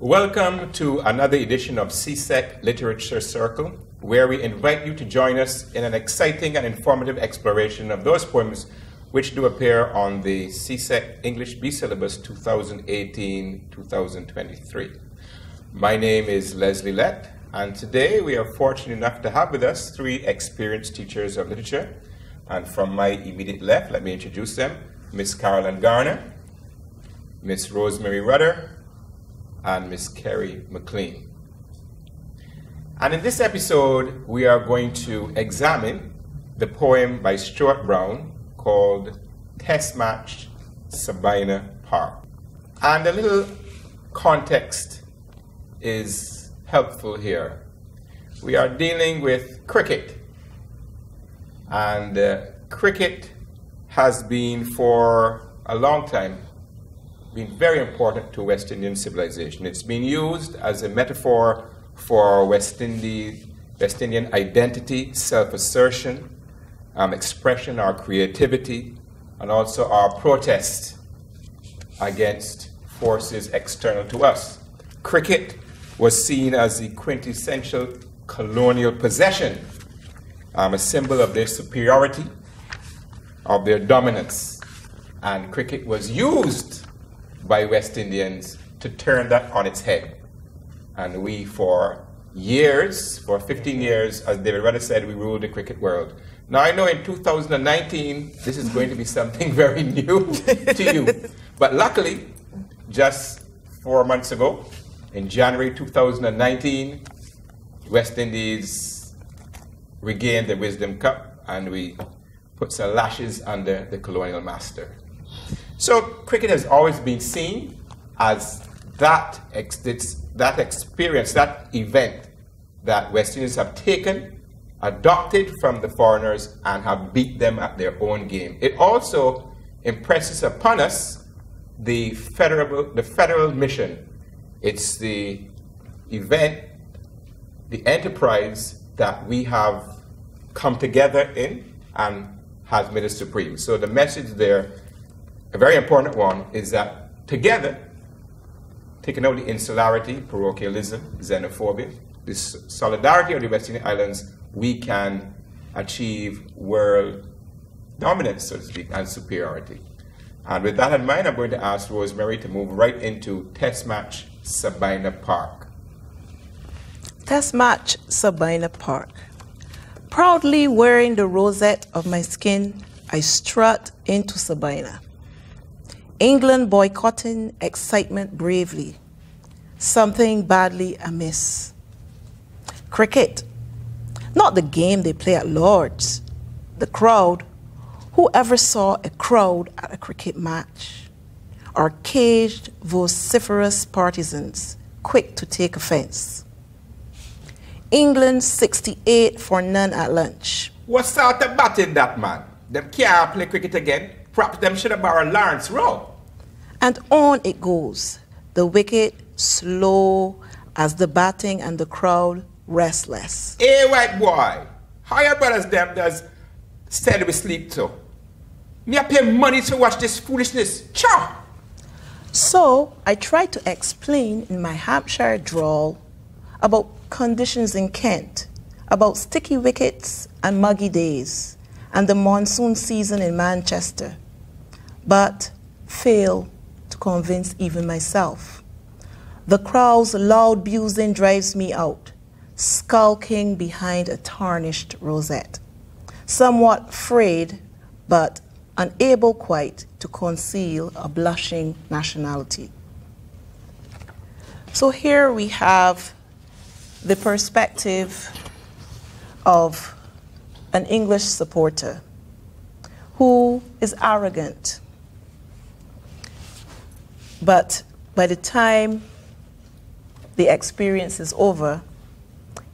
Welcome to another edition of CSEC Literature Circle, where we invite you to join us in an exciting and informative exploration of those poems which do appear on the CSEC English B Syllabus 2018-2023. My name is Leslie Lett, and today we are fortunate enough to have with us three experienced teachers of literature. And from my immediate left, let me introduce them, Miss Carolyn Garner, Miss Rosemary Rudder, and Miss Kerry McLean. And in this episode, we are going to examine the poem by Stewart Brown called Test Match Sabina Park. And a little context is helpful here. We are dealing with cricket. And uh, cricket has been for a long time been very important to West Indian civilization. It's been used as a metaphor for West, Indies, West Indian identity, self assertion, um, expression, our creativity, and also our protest against forces external to us. Cricket was seen as the quintessential colonial possession, um, a symbol of their superiority, of their dominance. And cricket was used by West Indians to turn that on its head. And we, for years, for 15 years, as David Rudder said, we ruled the cricket world. Now, I know in 2019, this is going to be something very new to you. But luckily, just four months ago, in January 2019, West Indies regained the Wisden Cup and we put some lashes under the colonial master. So cricket has always been seen as that, ex- that experience, that event that West Indians have taken, adopted from the foreigners, and have beat them at their own game. It also impresses upon us the federal, the federal mission. It's the event, the enterprise that we have come together in and has made us supreme. So the message there a very important one is that together, taking out the insularity, parochialism, xenophobia, this solidarity of the West Indian Islands, we can achieve world dominance, so to speak, and superiority. And with that in mind, I'm going to ask Rosemary to move right into test match Sabina Park. Test match Sabina Park. Proudly wearing the rosette of my skin, I strut into Sabina. England boycotting excitement bravely. Something badly amiss. Cricket. Not the game they play at Lord's. The crowd. Who ever saw a crowd at a cricket match? Or caged, vociferous partisans, quick to take offense. England 68 for none at lunch. What sort of batting that man? Them can't play cricket again. Perhaps them should have borrowed Lawrence Rowe. And on it goes, the wicket slow as the batting and the crowd restless. Hey, white boy, how your brothers them does steady we sleep too? Me I pay money to watch this foolishness. Cha! So I tried to explain in my Hampshire drawl about conditions in Kent, about sticky wickets and muggy days, and the monsoon season in Manchester, but fail convince even myself. The crowd's loud busing drives me out, skulking behind a tarnished rosette, somewhat frayed, but unable quite to conceal a blushing nationality. So here we have the perspective of an English supporter who is arrogant but by the time the experience is over,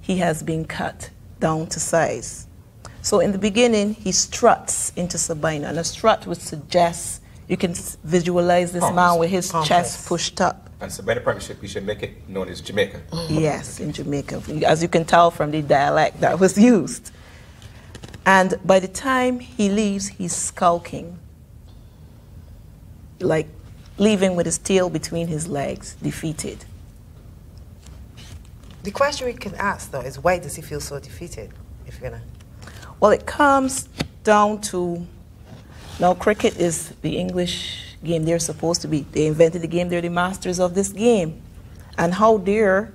he has been cut down to size. So in the beginning, he struts into Sabina, and a strut would suggest you can visualize this Pompous. man with his Pompous. chest pushed up. And Sabina Partnership, we should make it known as Jamaica. Mm-hmm. Yes, in Jamaica, as you can tell from the dialect that was used. And by the time he leaves, he's skulking, like leaving with his tail between his legs, defeated. The question we can ask though is why does he feel so defeated? If you're gonna. Well, it comes down to now cricket is the English game they're supposed to be. They invented the game, they're the masters of this game. And how dare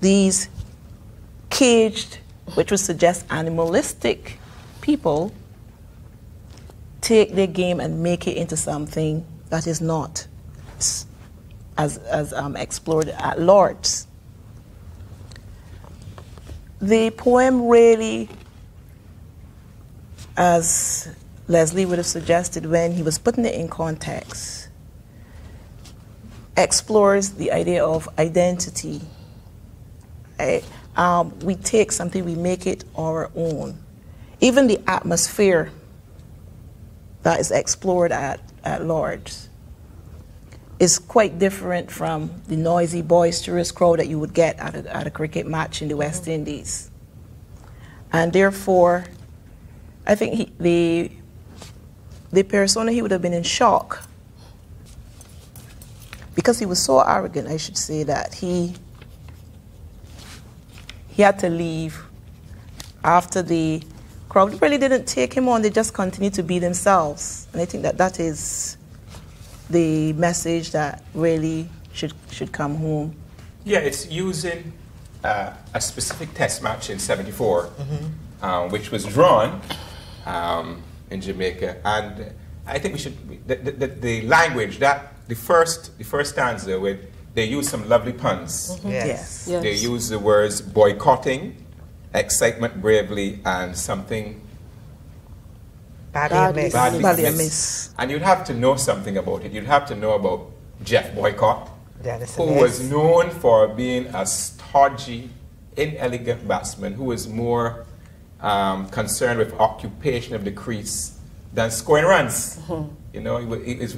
these caged, which would suggest animalistic people, take their game and make it into something that is not, as, as um, explored at large. The poem really, as Leslie would have suggested when he was putting it in context, explores the idea of identity. I, um, we take something, we make it our own. Even the atmosphere that is explored at, at Lord's is quite different from the noisy, boisterous crowd that you would get at a, at a cricket match in the West mm-hmm. Indies. And therefore, I think he, the, the persona, he would have been in shock because he was so arrogant, I should say, that he, he had to leave after the crowd really didn't take him on, they just continued to be themselves. And I think that that is the message that really should, should come home. Yeah, it's using uh, a specific test match in 74, mm-hmm. uh, which was drawn um, in Jamaica. And I think we should, the, the, the, language, that the first, the first stanza, with, they use some lovely puns. Mm-hmm. Yes. yes. They use the words boycotting, excitement bravely, and something badly, badly, amiss. And you'd have to know something about it. You'd have to know about Geoff Boycott, who was known for being a stodgy, inelegant batsman who was more um, concerned with occupation of the crease than scoring runs. Mm-hmm. You know, he was, he was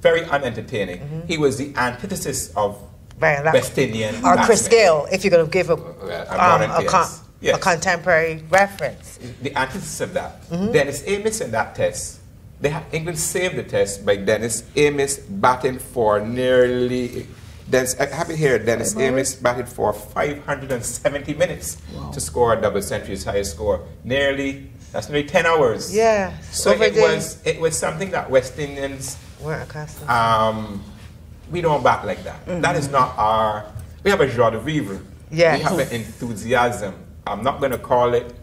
very unentertaining. Mm-hmm. He was the antithesis of very West Indian. Or Chris Gayle, if you're going to give a, um, a, con- yes. a contemporary reference. The antithesis of that. Mm-hmm. Dennis Amiss in that test. They had, England saved the test by Dennis Amiss batting for nearly. Dennis, I have it here. Dennis Amiss batted for 570 minutes wow. to score a double century, his highest score. Nearly, that's nearly 10 hours. Yeah. So it was, it was something that West Indians weren't accustomed um, we don't bat like that. Mm-hmm. that is not our, we have a joie de vivre. Yeah. We have an enthusiasm I'm not going to call it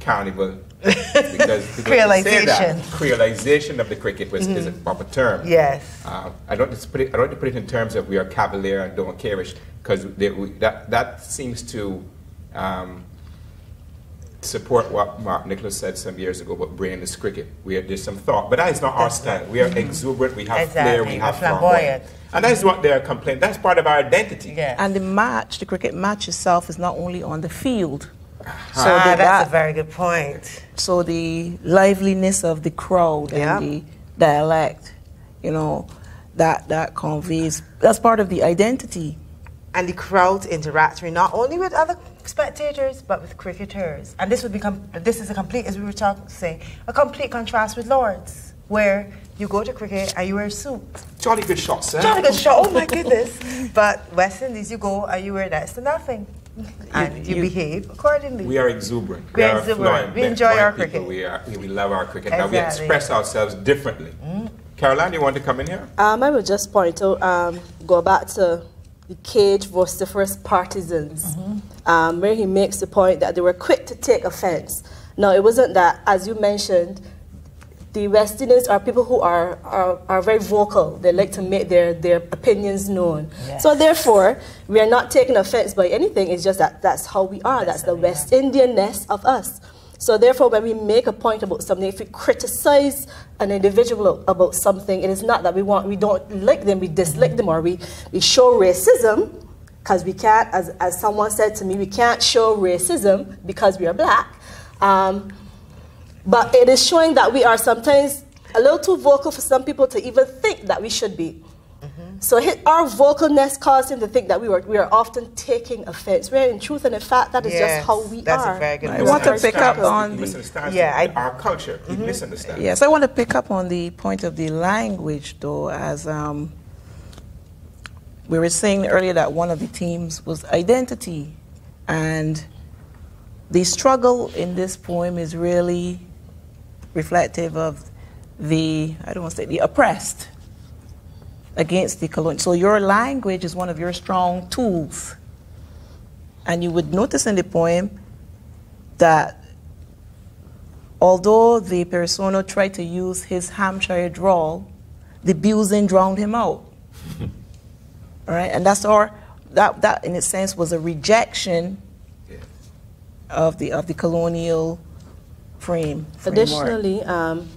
carnival because creolization. creolization of the cricket was, mm. is a mm-hmm. proper term. Yes. Uh, I don't put it. I don't put it in terms of we are cavalier and don't careish because that that seems to um, support what Mark Nicholas said some years ago about brainless cricket. We are, there's some thought, but that is not our style. We are mm-hmm. exuberant. We have exactly. flair. We have flamboyant. And that's what they're complaining. That's part of our identity. Yeah. And the match, the cricket match itself, is not only on the field. So ah, that's that, a very good point. So the liveliness of the crowd and the dialect, you know, that that conveys. That's part of the identity. And the crowd interacting not only with other spectators but with cricketers. And this would become this is a complete, as we were talking, saying, a complete contrast with Lords, where you go to cricket and you wear a suit. Jolly good shot, sir. Jolly good shot. Oh my goodness! but West Indies, you go and you wear next to nothing. And you, you, behave accordingly. We are exuberant. We, we are exuberant. We enjoy our people. cricket. We, are, we love our cricket. Exactly. Now we express ourselves differently. Mm. Caroline, you want to come in here? Um, I would just point out, um, go back to the cage vociferous partisans, mm -hmm. um, where he makes the point that they were quick to take offense. Now, it wasn't that, as you mentioned, the West Indians are people who are, are, are very vocal. They like to make their, their opinions known. Yes. So therefore, we are not taking offense by anything. It's just that that's how we are. That's, that's the West Indianness of us. So therefore, when we make a point about something, if we criticize an individual about something, it is not that we want, we don't like them, we dislike them, or we, we show racism, because we can't, as, as someone said to me, we can't show racism because we are black. Um, but it is showing that we are sometimes a little too vocal for some people to even think that we should be. So our vocalness caused him to think that we were we are often taking offense. Where in truth and in fact, that is yes, just how we that's are. A very good I want to pick up on the, yeah, I, our culture. Mm-hmm. misunderstand. Yes, I want to pick up on the point of the language, though, as um, we were saying earlier that one of the themes was identity And the struggle in this poem is really reflective of the, I don't want to say, the oppressed against the colonial. So your language is one of your strong tools. And you would notice in the poem that although the persona tried to use his Hampshire drawl, the Busen drowned him out. All right, and that's our that that in a sense was a rejection of the of the colonial frame. framework. Additionally, um,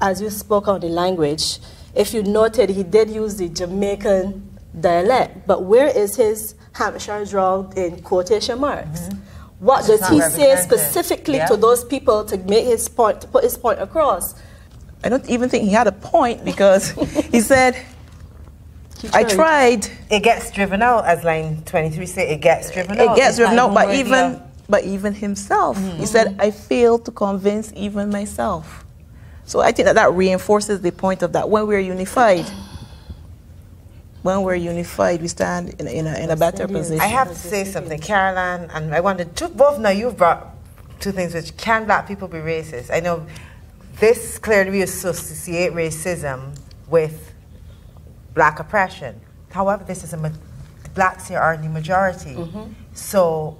as you spoke on the language, if you noted, he did use the Jamaican dialect, but where is his Hampshire drawl in quotation marks? Mm-hmm. What does he say specifically Yeah. to those people to make his point, to put his point across? I don't even think he had a point because he said, He "I tried." It gets driven out, as line 23 say, it gets driven out. It gets driven out, but even but even himself, he mm-hmm. said, "I failed to convince even myself." So I think that that reinforces the point of that when we're unified, when we're unified, we stand in a, in a, in a better position. I have to say something, Caroline, and I wanted to both now you've brought two things which can black people be racist? I know this clearly we associate racism with black oppression. However, this is a ma- blacks here are the majority, so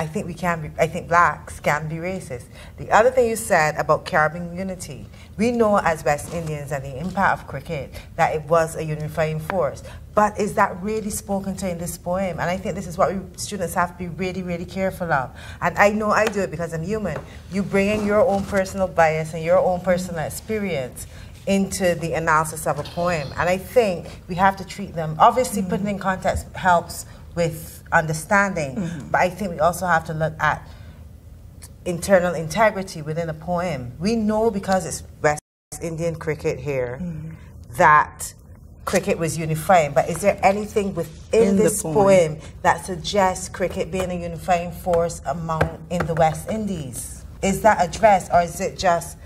I think we can. Be, I think blacks can be racist. The other thing you said about Caribbean unity, we know as West Indians and the impact of cricket that it was a unifying force. But is that really spoken to in this poem? And I think this is what we students have to be really, really careful of. And I know I do it because I'm human. You bring in your own personal bias and your own personal experience into the analysis of a poem. And I think we have to treat them, obviously, putting in context helps with understanding, mm-hmm. but I think we also have to look at internal integrity within a poem. We know because it's West Indian cricket here mm-hmm. that cricket was unifying, but is there anything within In this poem. poem that suggests cricket being a unifying force among in the West Indies? Is that addressed or is it just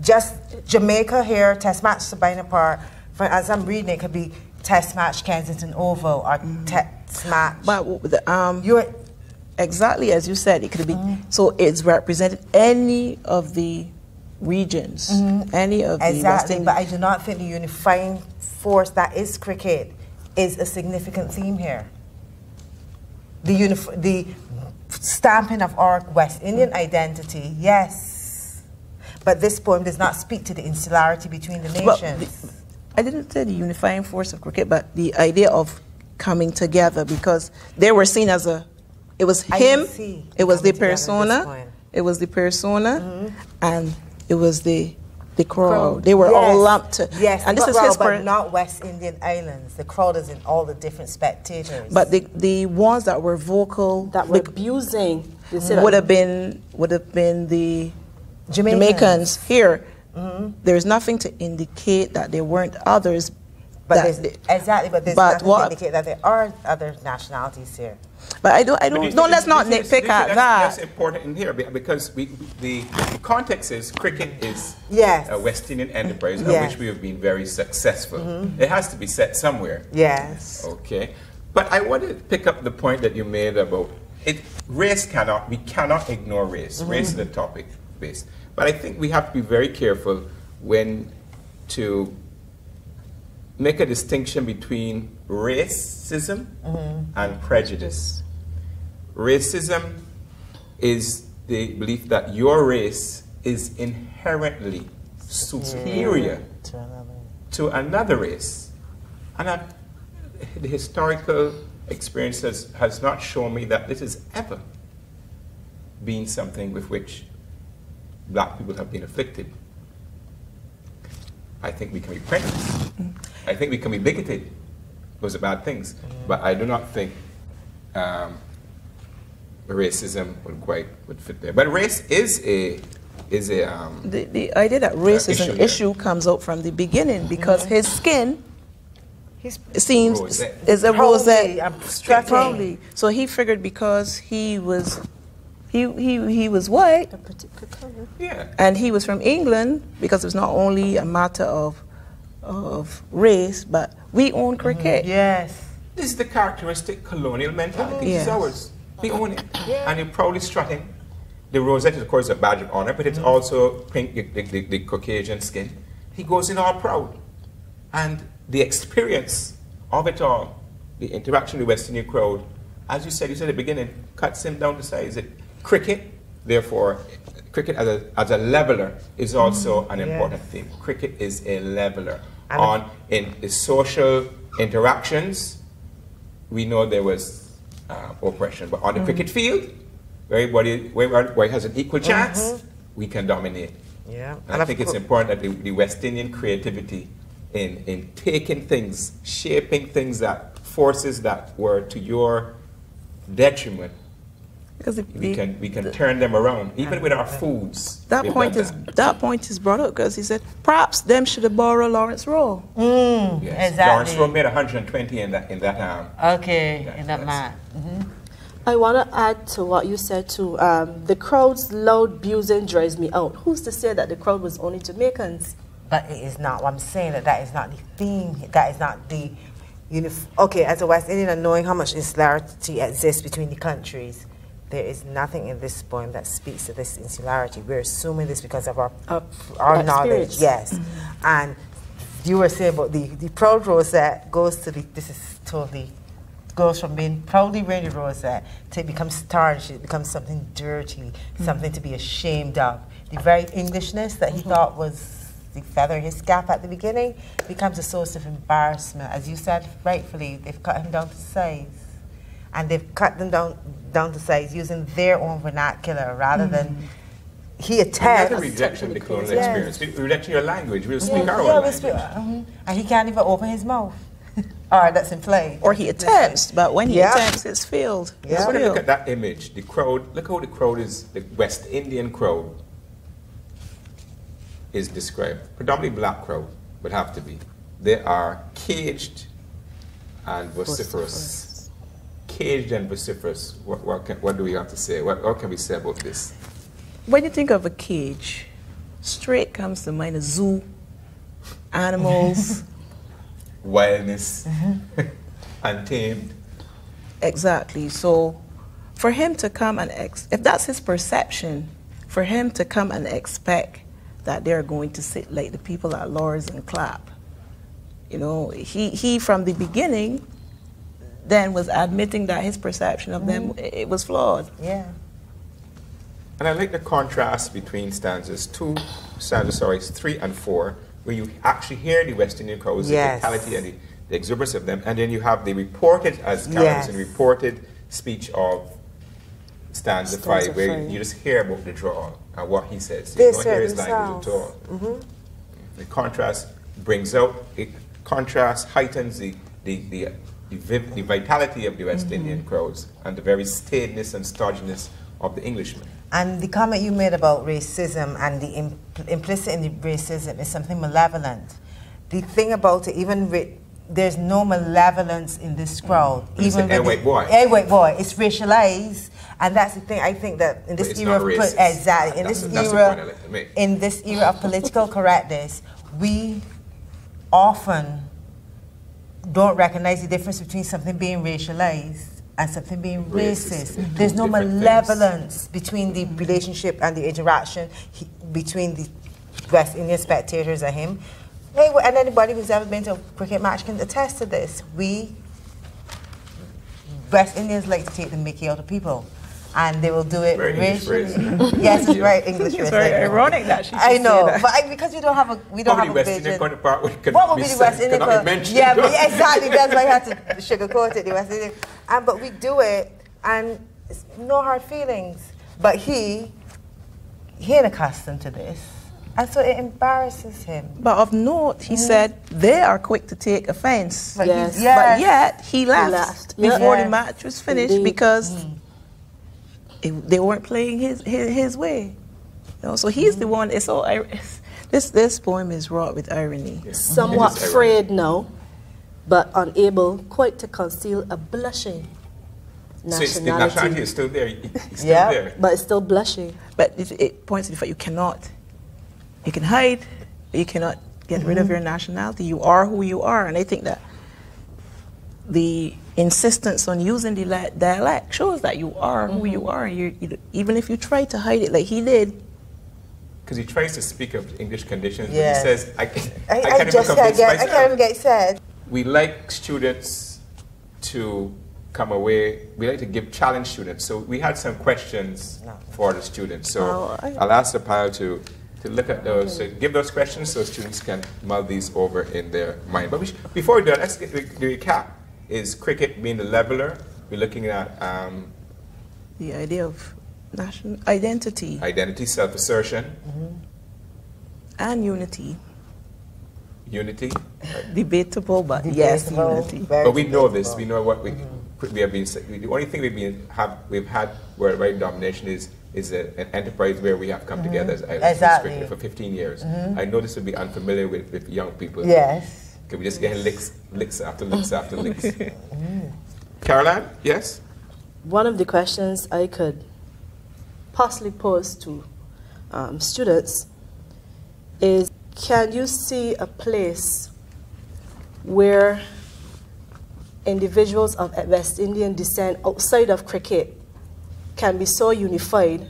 just Jamaica here, Test match Sabina Park. For, as I'm reading, it could be Test match Kensington Oval or mm-hmm. Test But the, um, you're exactly as you said, it could be. Mm-hmm. So it's represented any of the regions, any of the Mm-hmm. exactly, but I do not think the unifying force that is cricket is a significant theme here. The unif- the stamping of our West Indian identity, yes, but this poem does not speak to the insularity between the Well, nations. the- I didn't say the unifying force of cricket, but the idea of coming together because they were seen as a. It was him. It was the coming together at this persona. It was the persona, mm-hmm. and it was the the crowd. Crowd. They were all lumped. To, Yes, and this but, is well, his. but not West Indian islands. The crowd is in all the different spectators. but the the ones that were vocal That were bec- abusing. They said would have been would have been the Jamaicans. Jamaicans here. Mm-hmm. There's nothing to indicate that there weren't others. But that there's, exactly, but there's but nothing what- to indicate that there are other nationalities here. but I don't. I don't. you No, let's not this is- nitpick is- at that's, that. That's important in here because we, the, the context is cricket is Yes. a West Indian enterprise Yes. Mm-hmm. which we have been very successful. It has to be set somewhere. Yes. Okay, but I want to pick up the point that you made about it. Race cannot we cannot ignore race. Mm-hmm. Race is a topic base, but I think we have to be very careful when to make a distinction between racism Mm-hmm. and prejudice. Racism is the belief that your race is inherently superior to another race. And I, the historical experience has, has not shown me that this has ever been something with which black people have been afflicted. I think we can be prejudiced. I think we can be bigoted. Those are bad things. But I do not think um, racism would quite would fit there. But race is a is a um, The, the idea that race is issue an here. issue comes out from the beginning because his skin He's seems Rosette. is a Probably, rosette. I'm. Probably. So he figured because he was he he he was white a particular color. yeah. and he was from England because it was not only a matter of of race but we own cricket. yes. This is the characteristic colonial mentality. This Yes. is ours. We own it. Yeah. And you're proudly strutting. The rosette is, of course, a badge of honor, but it's Mm-hmm. also pink, the, the, the Caucasian skin. He goes in all proud. And the experience of it all, the interaction with the West Indian crowd, as you said, you said at the beginning, cuts him down to size. It, cricket, therefore, cricket as a, as a leveler is also an yes. important theme. Cricket is a leveler. And on in the social interactions, we know there was uh, oppression, but on the cricket field, where everybody where, where has an equal chance, we can dominate. Yeah. And I think it's important that the, the West Indian creativity in, in taking things, shaping things that forces that were to your detriment, Because the, we the- can we can turn them around, even with our foods. that point is that. that point is brought up because he said perhaps them should have borrowed Lawrence Rowe. Yes. Exactly. Lawrence Rowe made 120 in that in that um, Okay, Yeah, in that that's- man. I want to add to what you said too. Um, the crowd's loud abusing drives me out. Who's to say that the crowd was only Jamaicans? But it is not. I'm saying that that is not the theme. That is not the. Unif- okay, as a West Indian and knowing how much insularity exists between the countries, there is nothing in this poem that speaks to this insularity. We're assuming this because of our Our our knowledge. Yes, mm-hmm. and you were saying about the the proud rosette goes to the. This is totally goes from being proudly the rosette to it becomes tarnished. It becomes something dirty, mm-hmm. something to be ashamed of. The very Englishness that he mm-hmm. thought was the feather his cap at the beginning becomes a source of embarrassment. As you said rightfully, they've cut him down to size. And they've cut them down down to size using their own vernacular rather than he Another attempts. rejection of the colonial Yes. experience. We- we reject your language. We'll speak Yeah, our yeah, own we language. speak- mhm. and he can't even open his mouth. All right, that's in play. Or he attempts, but when he Yeah. attempts, it's failed. Yeah. It's I want to look at that image. The crowd. Look how the crowd is. The West Indian crowd is described. Predominantly black crowd would have to be. They are caged and vociferous. Caged and vociferous. What, what, can, what do we have to say? What, what can we say about this? When you think of a cage, straight comes to mind a zoo, animals. Wildness, mm-hmm. untamed. exactly. So, for him to come and ex- if that's his perception, for him to come and expect that they're going to sit like the people at Lord's and clap, you know, he he from the beginning then was admitting that his perception of them mm-hmm. it, it was flawed. Yeah. And I like the contrast between stanzas two, stanzas sorry, three and four, where you actually hear the West Indian crows, Yes. the vitality and the, the exuberance of them, and then you have the reported, as Karen Yes. and reported speech of stanza, Stanza five, where five. you just hear about the draw and what he says. They you don't hear said his language at all. themselves. Mm-hmm. The contrast brings out, it contrast heightens the, the, the, the, the vitality of the West Mm-hmm. Indian crowds and the very staidness and stodginess of the Englishman. And the comment you made about racism and the impl- implicit in the racism is something malevolent. The thing about it, even with, there's no malevolence in this crowd. It's even an white the- boy. air white boy. It's racialized, and that's the thing. I think that in this era of exactly in That's this era point I like to make. in this era of political correctness, we often don't recognize the difference between something being racialized and something being Racist. racist. Mm-hmm. There's no Different things. malevolence between the mm-hmm. relationship and the interaction he, between the West Indian spectators and him. Hey, and anybody who's ever been to a cricket match can attest to this. We West Indians like to take the mickey out of people. And they will do it Very English racially. phrase. yes, it's very English. It's very I know. ironic that she I know, that. but I, because we don't have a we don't Probably have West a Indian vision. counterpart What not would be be the West Indian? cannot be co- mentioned. Yeah, but yeah, exactly. That's why I had to sugarcoat it. The West Indian, and but we do it, and it's no hard feelings. But he, he ain't accustomed to this, and so it embarrasses him. But of note, he mm-hmm. said they are quick to take offense. But Yes. he's, But yet he left, left. before Yeah. the match was finished Indeed. because mm-hmm. It, they weren't playing his, his, his way. You know, so he's the mm-hmm. one. It's all it's, this this poem is wrought with irony. Yeah. Somewhat It is frayed now, but unable quite to conceal a blushing nationality. So it's, the nationality. nationality is still there. It's still Yeah. there. But it's still blushing. But it, it points to the fact you cannot, you can hide, but you cannot get rid of mm-hmm. your nationality. You are who you are, and I think that the insistence on using the la- dialect shows that you are who you mm-hmm. are. You, you, even if you try to hide it like he did, Because he tries to speak of English conditions, Yes. but he says, I, I, I, I, can't even just can't get, I can't even get said. we like students to come away, we like to give challenge students. So we had some questions for the students. So Oh, I- I'll ask the panel to, to look at those, so give those questions so students can mull these over in their mind. But we sh- before we do that, let's get the, the recap. Is cricket being the leveler? We're looking at um, the idea of national identity identity, self-assertion, mm-hmm. and unity. unity. Debatable, but yes, unity. But we know this. We know what we we have been. The only thing we've been have we've had worldwide domination is is a, an enterprise where we have come together as islands Exactly. for 15 years. I know this would be unfamiliar with, with young people. Yes. Can we just get licks, licks after licks after licks? Caroline, yes. One of the questions I could possibly pose to um, students is can you see a place where individuals of West Indian descent outside of cricket can be so unified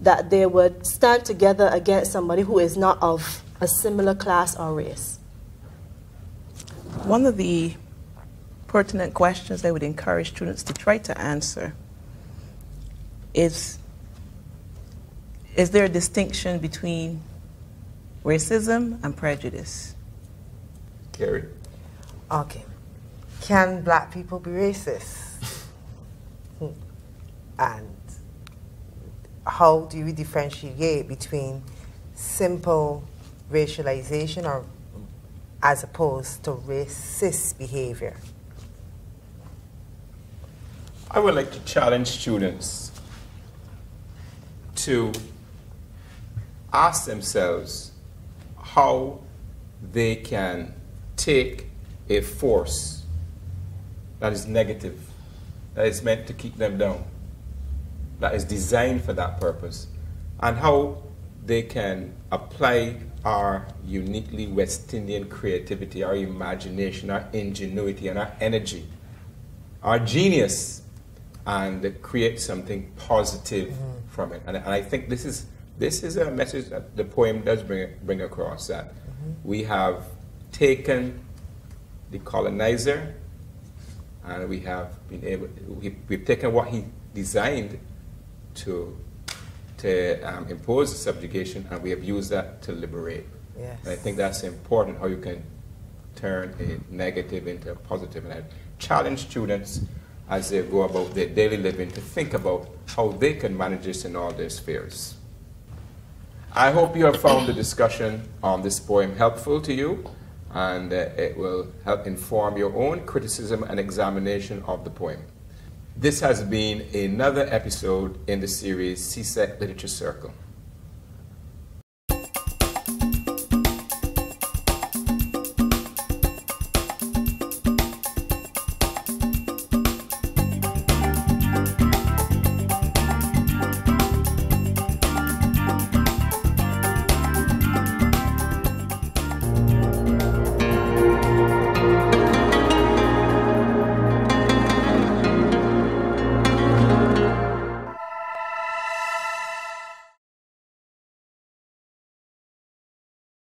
that they would stand together against somebody who is not of a similar class or race? One of the pertinent questions I would encourage students to try to answer is Is there a distinction between racism and prejudice? Gary. Okay. Can black people be racist? And how do we differentiate between simple racialization or as opposed to racist behavior? I would like to challenge students to ask themselves how they can take a force that is negative, that is meant to keep them down, that is designed for that purpose, and how they can apply our uniquely West Indian creativity, our imagination, our ingenuity, and our energy our genius and create something positive mm-hmm. from it. And, and I think this is this is a message that the poem does bring bring across that mm-hmm. we have taken the colonizer and we have been able we, we've taken what he designed to to um, impose the subjugation and we have used that to liberate. Yes. And I think that's important how you can turn a negative into a positive. And I challenge students as they go about their daily living to think about how they can manage this in all their spheres. I hope you have found the discussion on this poem helpful to you and uh, it will help inform your own criticism and examination of the poem. This has been another episode in the series CSEC Literature Circle.